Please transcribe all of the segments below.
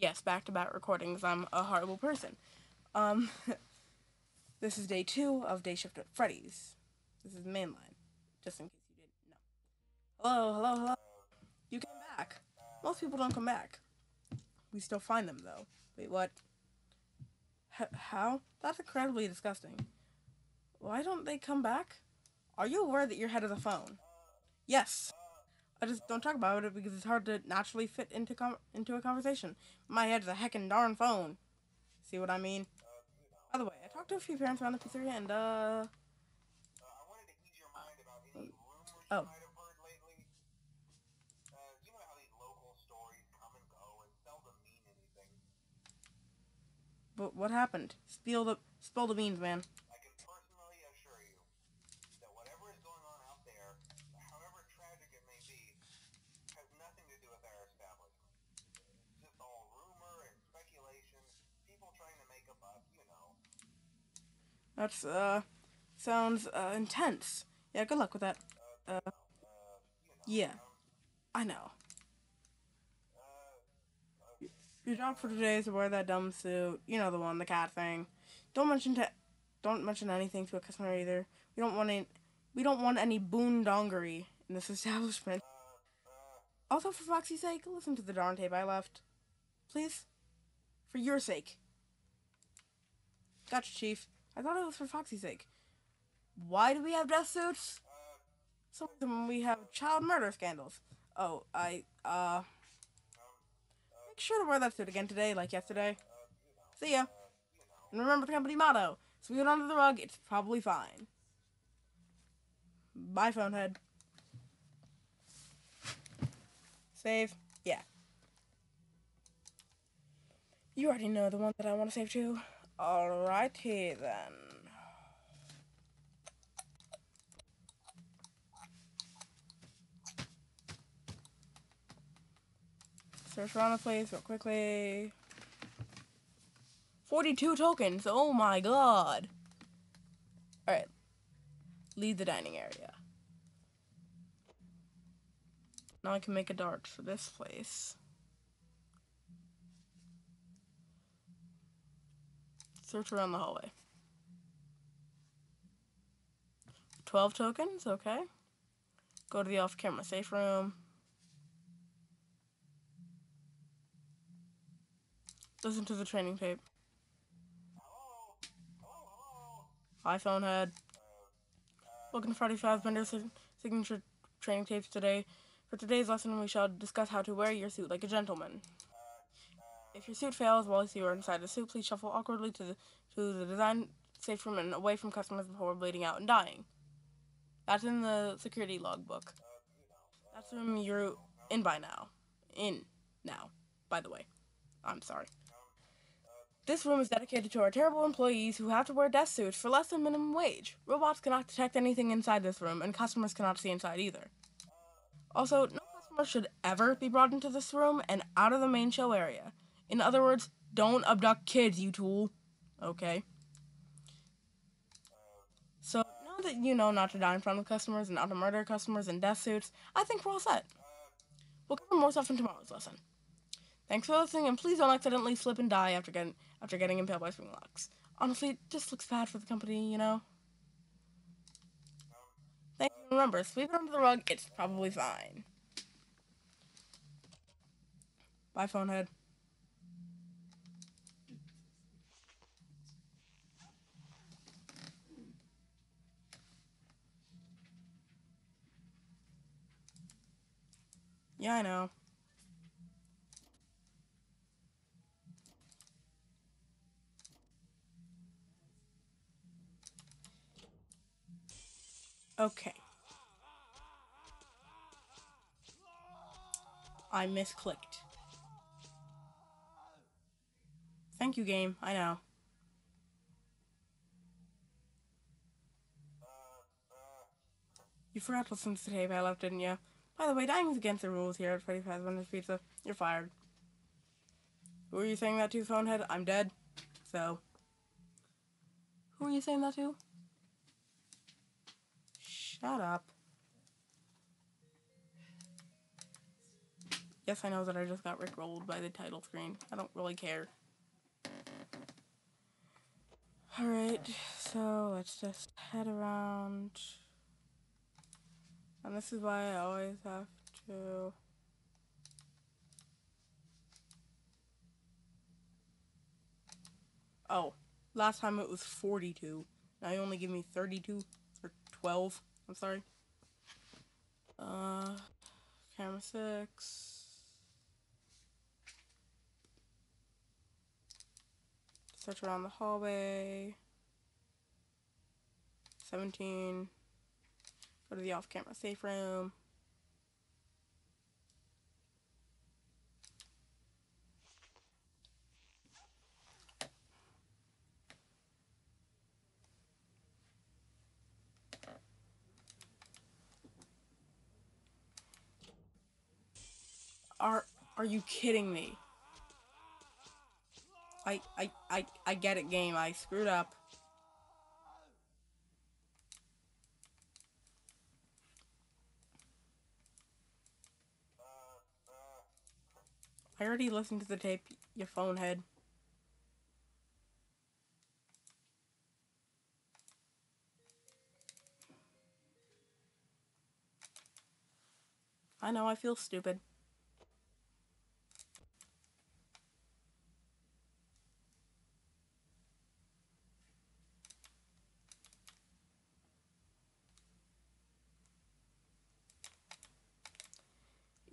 Yes, back to back recordings. I'm a horrible person. Um, this is day two of Dayshift at Freddy's. This is the Mainline, just in case you didn't know. Hello, hello, hello. You came back. Most people don't come back. We still find them, though. Wait, what? H- how? That's incredibly disgusting. Why don't they come back? Are you aware that you're head of the phone? Yes. I just don't talk about it because it's hard to naturally fit into com- into a conversation. My head's a heckin' darn phone. See what I mean? By the way, I talked to a few parents around the pizzeria and, uh... Oh. But what happened? Spill the, spill the beans, man. I can personally assure you that whatever is going on out there, however tragic it may be, has nothing to do with our establishment. It's just all rumor and speculation, people trying to make a buck, you know. That's, uh... Sounds, uh, intense. Yeah, good luck with that. Uh... Yeah. I know. Your job for today is to wear that dumb suit. You know the one, the cat thing. Don't mention to, don't mention anything to a customer either. We don't want any, we don't want any boondongery in this establishment. Also, for Foxy's sake, listen to the darn tape I left, please. For your sake. Gotcha, Chief. I thought it was for Foxy's sake. Why do we have death suits? Some of them we have child murder scandals. Oh, I, uh... Make sure to wear that suit again today, like yesterday. See ya. And remember the company motto. Sweep it under the rug, it's probably fine. Bye, Phonehead. Save. Yeah. You already know the one that I want to save too. Alrighty then. Search around the place real quickly. 42 tokens. Oh my god. Alright. Leave the dining area. Now I can make a dart for this place. Search around the hallway. 12 tokens, okay. Go to the off camera safe room. Listen to the training tape. iPhone head. Welcome to Freddy Fazbender's sig- signature training tapes today. For today's lesson, we shall discuss how to wear your suit like a gentleman. If your suit fails whilst you are inside the suit, please shuffle awkwardly to the to the design safe room and away from customers before bleeding out and dying. That's in the security logbook. That's the room you're in by now. In now, by the way. I'm sorry. This room is dedicated to our terrible employees who have to wear death suits for less than minimum wage. Robots cannot detect anything inside this room, and customers cannot see inside either. Also, no customer should ever be brought into this room and out of the main show area. In other words, don't abduct kids, you tool. Okay? So, now that you know not to die in front of customers and not to murder customers in death suits, I think we're all set. We'll cover more stuff in tomorrow's lesson. Thanks for listening, and please don't accidentally slip and die after getting after getting impaled by spring locks. Honestly, it just looks bad for the company, you know. Thank you. Remember, sweep it under the rug. It's probably fine. Bye, phonehead. Yeah, I know. Okay. I misclicked. Thank you, game. I know. You forgot to listen to the tape I left, didn't you? By the way, dying is against the rules here at Freddy Fazbender's Pizza. You're fired. Who are you saying that to, Phonehead? I'm dead. So. Who are you saying that to? Shut up. Yes, I know that I just got rickrolled by the title screen. I don't really care. Alright, so let's just head around. And this is why I always have to... Oh, last time it was 42. Now you only give me 32 or 12. I'm sorry. Uh, camera 6. Search around the hallway. 17. Go to the off-camera safe room. Are are you kidding me? I I I I get it game. I screwed up. Already listened to the tape, your phone head. I know, I feel stupid.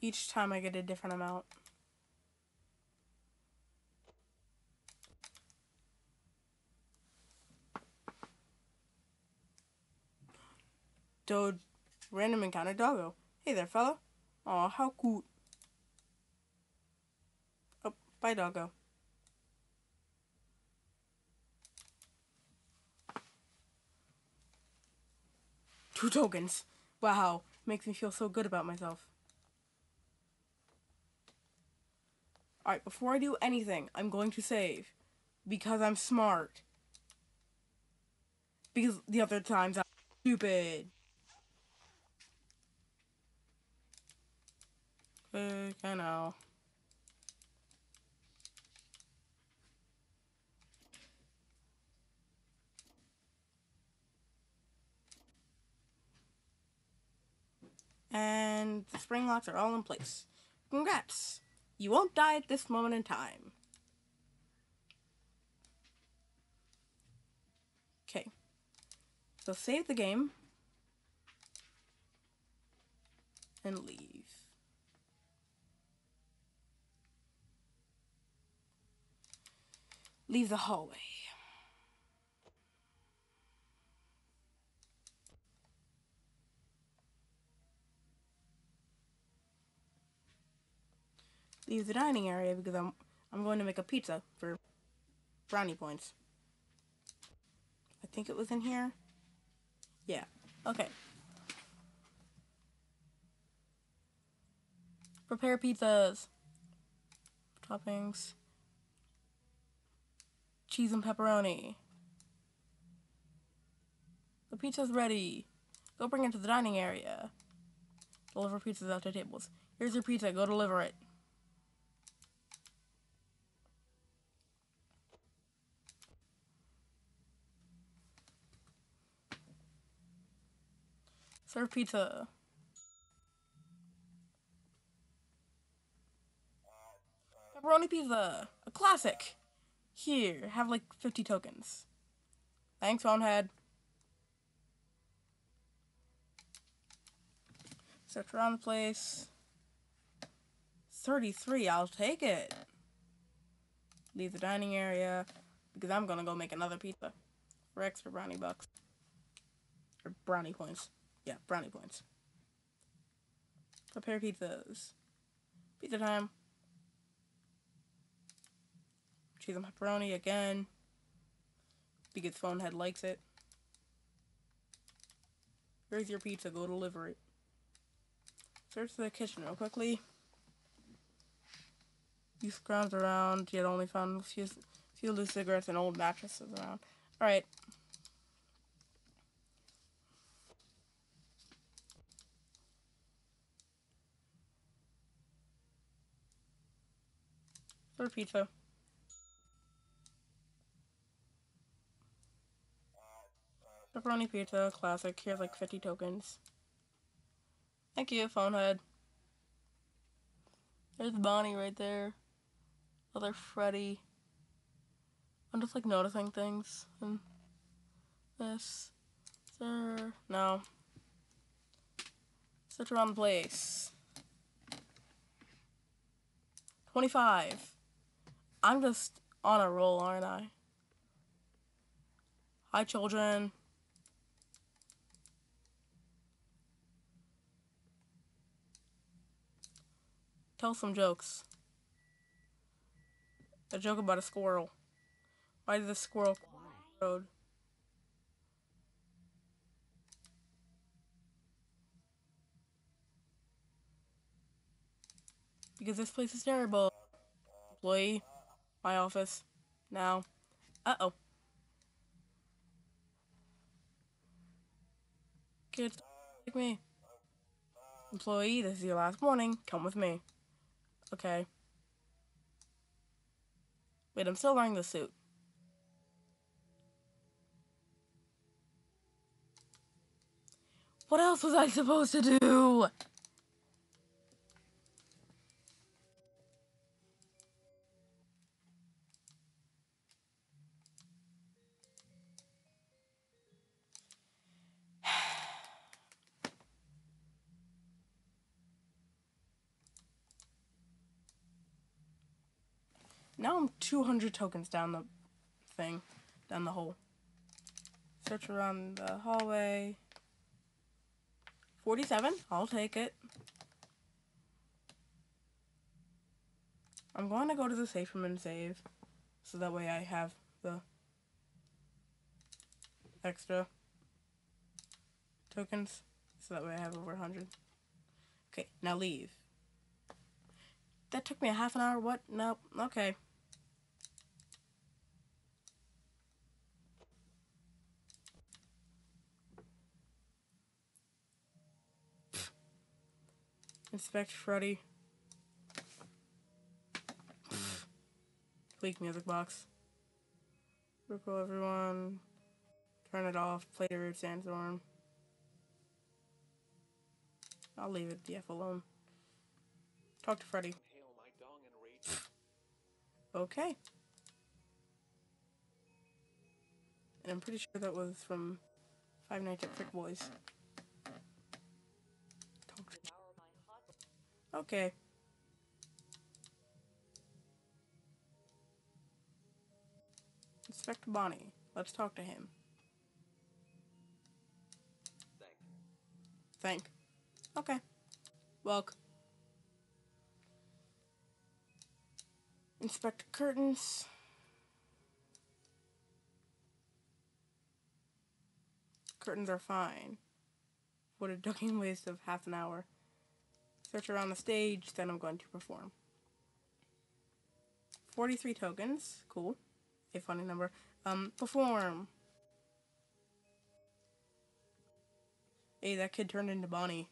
Each time I get a different amount. Dode, random encounter doggo. Hey there, fella. Aw, how cute. Oh, bye, doggo. Two tokens. Wow, makes me feel so good about myself. Alright, before I do anything, I'm going to save. Because I'm smart. Because the other times I'm stupid. I know. And the spring locks are all in place. Congrats! You won't die at this moment in time. Okay. So save the game. And leave. Leave the hallway. leave the dining area because I'm I'm going to make a pizza for brownie points. I think it was in here. Yeah. Okay. Prepare pizzas. Toppings. Cheese and pepperoni. The pizza's ready. Go bring it to the dining area. Deliver pizzas out to tables. Here's your pizza. Go deliver it. Serve pizza. Pepperoni pizza. A classic. Here, have like 50 tokens. Thanks, Phonehead. Search around the place. 33, I'll take it. Leave the dining area because I'm gonna go make another pizza for extra brownie bucks. Or brownie points. Yeah, brownie points. Prepare pizzas. Pizza time. Cheese and pepperoni again. Because Phonehead likes it. Here's your pizza, go deliver it. Search the kitchen real quickly. You scrounged around, yet only found a few, few loose cigarettes and old mattresses around. Alright. Third pizza. Pepperoni pizza, classic. Here's like 50 tokens. Thank you, Phonehead. There's Bonnie right there. Other Freddy. I'm just like noticing things. And this. Sir. No. Search around the place. 25. I'm just on a roll, aren't I? Hi, children. Tell some jokes. A joke about a squirrel. Why did the squirrel road? Because this place is terrible. Employee, my office, now. Uh-oh. Kids, take me. Employee, this is your last warning. Come with me. Okay. Wait, I'm still wearing the suit. What else was I supposed to do? Now I'm 200 tokens down the thing, down the hole. Search around the hallway. 47, I'll take it. I'm going to go to the safe room and save, so that way I have the extra tokens, so that way I have over 100. Okay, now leave. That took me a half an hour, what? Nope, okay. Inspect Freddy. Tweak music box. Ripple everyone. Turn it off. Play the root sandstorm. I'll leave it the F alone. Talk to Freddy. Okay. And I'm pretty sure that was from Five Nights at Frick Boys. Okay. Inspector Bonnie. Let's talk to him. Thank. Thank. Okay. Welcome. Inspect curtains. Curtains are fine. What a ducking waste of half an hour. Search around the stage, then I'm going to perform. 43 tokens. Cool. A funny number. Um, perform. Hey, that kid turned into Bonnie.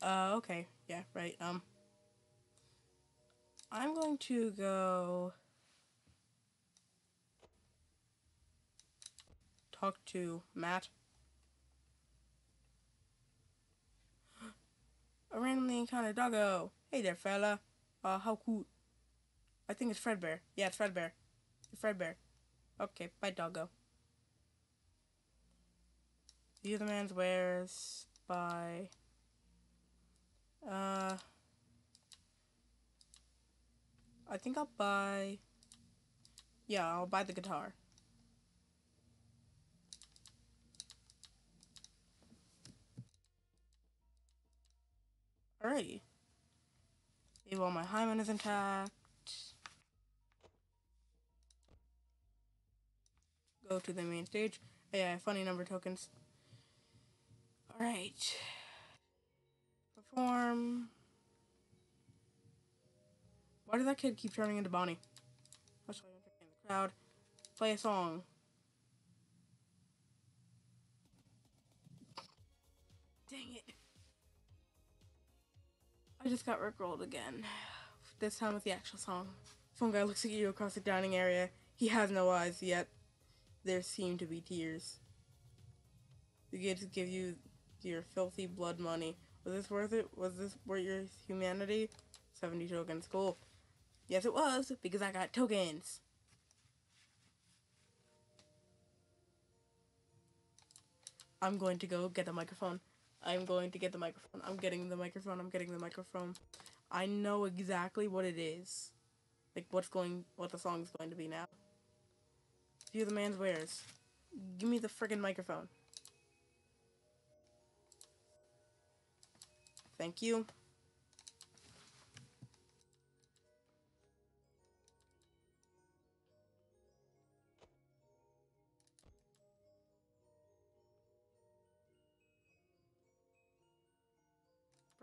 Uh, okay. Yeah, right. Um, I'm going to go talk to Matt. A randomly encountered doggo. Hey there, fella. Uh, how cool. I think it's Fredbear. Yeah, it's Fredbear. It's Fredbear. Okay, bye, doggo. The man's wares by... Uh... I think I'll buy... Yeah, I'll buy the guitar. Alrighty. Leave all my hymen is intact. Go to the main stage. Oh, yeah, funny number tokens. Alright. Perform. Why did that kid keep turning into Bonnie? Let's try entertain the crowd. Play a song. I just got rickrolled again. This time with the actual song. Phone guy looks at you across the dining area. He has no eyes, yet there seem to be tears. The kids give you your filthy blood money. Was this worth it? Was this worth your humanity? 70 tokens. Cool. Yes, it was, because I got tokens. I'm going to go get the microphone. I'm going to get the microphone. I'm getting the microphone. I'm getting the microphone. I know exactly what it is. Like what's going what the song's going to be now. View the man's wares. Give me the friggin' microphone. Thank you.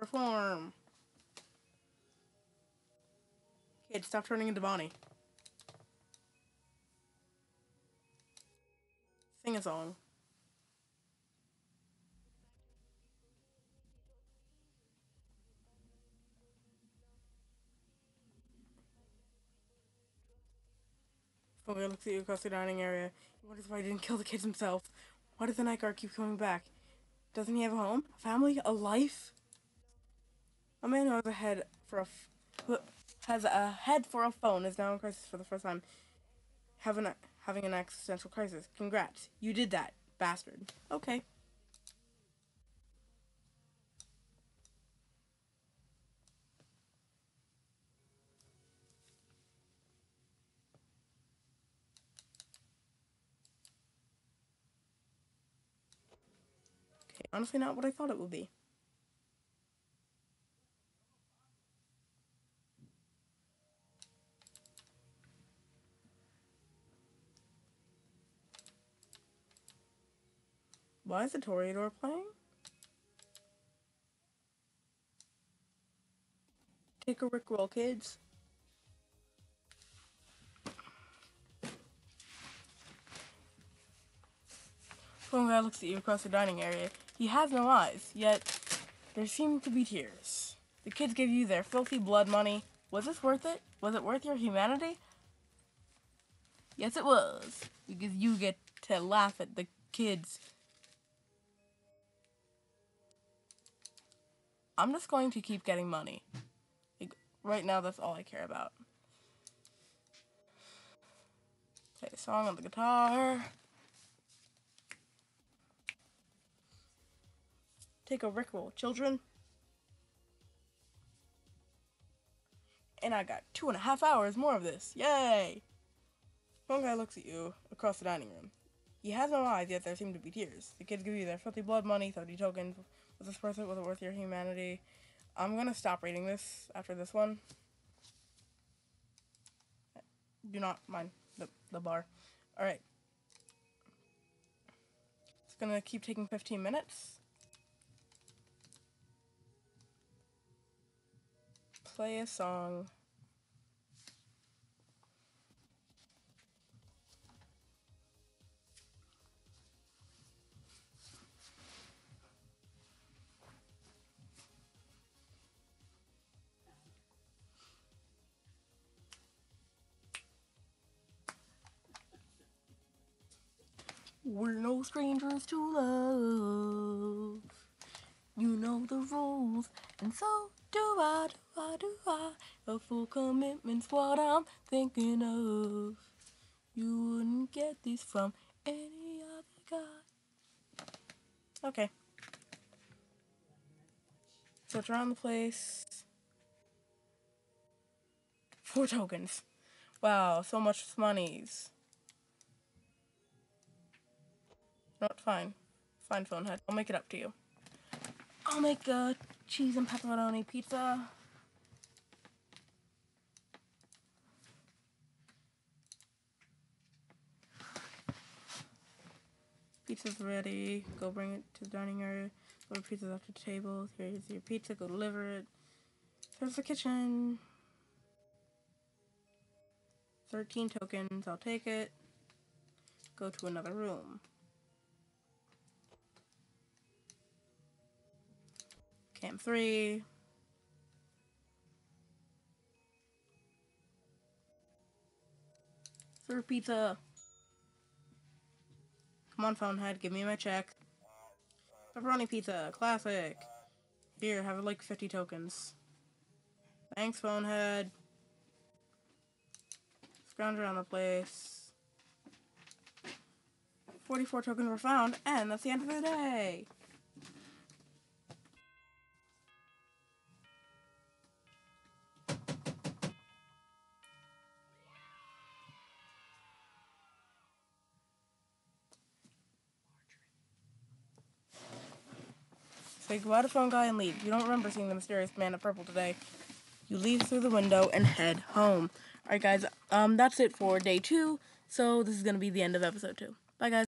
Perform. Kid, stop turning into Bonnie. Sing a song. Phone guy looks at you across the dining area. He wonders why he didn't kill the kids himself. Why does the night guard keep coming back? Doesn't he have a home? A family? A life? A man who has a head for a f- who has a head for a phone is now in crisis for the first time. Having a, having an existential crisis. Congrats, you did that, bastard. Okay. Okay, honestly, not what I thought it would be. Why is the Toreador playing? Take a Rickroll, kids. Phone guy looks at you across the dining area. He has no eyes, yet there seem to be tears. The kids give you their filthy blood money. Was this worth it? Was it worth your humanity? Yes, it was. Because you get to laugh at the kids I'm just going to keep getting money. Like, right now, that's all I care about. A song on the guitar. Take a Rickroll, children. And I got two and a half hours more of this. Yay! One guy looks at you across the dining room. He has no eyes, yet there seem to be tears. The kids give you their filthy blood money, 30 tokens. Was this worth it? Was it worth your humanity? I'm gonna stop reading this after this one. Do not mind the, the bar. Alright. It's gonna keep taking 15 minutes. Play a song. We're no strangers to love. You know the rules, and so do I, do I, do I. A full commitment's what I'm thinking of. You wouldn't get this from any other guy. Okay. Search around the place. Four tokens. Wow, so much monies. No, it's fine. Fine, phone head. I'll make it up to you. I'll make a cheese and pepperoni pizza. Pizza's ready. Go bring it to the dining area. Order pizza's off the table. Here's your pizza. Go deliver it. There's the kitchen. 13 tokens. I'll take it. Go to another room. Cam 3. Sir Pizza. Come on, Fountainhead, give me my check. Pepperoni Pizza, classic. Here, have like 50 tokens. Thanks, Phonehead. Scrounge around the place. 44 tokens were found, and that's the end of the day! Say goodbye to phone guy and leave. You don't remember seeing the mysterious man in purple today. You leave through the window and head home. Alright guys, um that's it for day two. So this is gonna be the end of episode two. Bye guys.